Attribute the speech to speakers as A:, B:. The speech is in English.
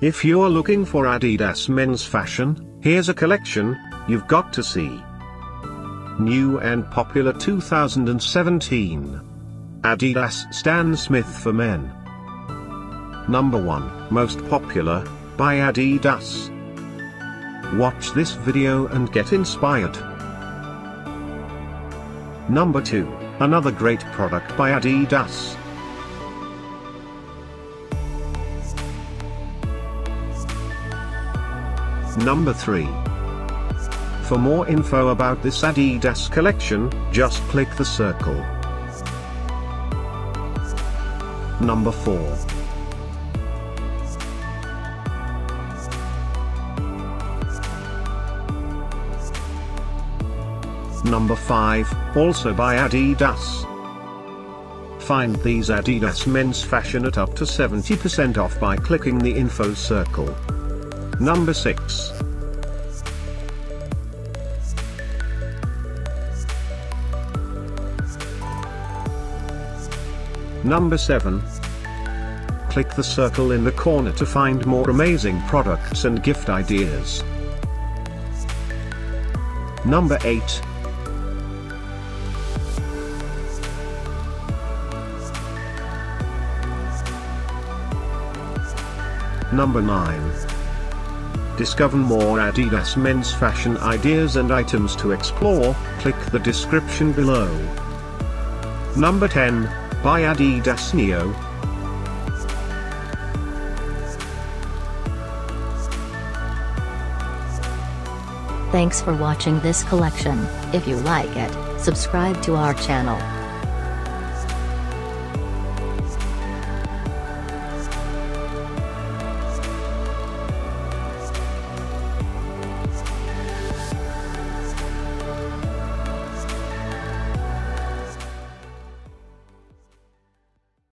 A: If you're looking for Adidas men's fashion, here's a collection you've got to see. New and popular 2017 Adidas Stan Smith for men. Number 1 Most popular by Adidas. Watch this video and get inspired. Number 2 Another great product by Adidas. Number 3. For more info about this Adidas collection, just click the circle. Number 4. Number 5, also by Adidas. Find these Adidas men's fashion at up to 70% off by clicking the info circle. Number 6. Number 7. Click the circle in the corner to find more amazing products and gift ideas. Number 8. Number 9. Discover more Adidas men's fashion ideas and items to explore, click the description below. Number 10, by Adidas Neo.
B: Thanks for watching this collection. If you like it, subscribe to our channel.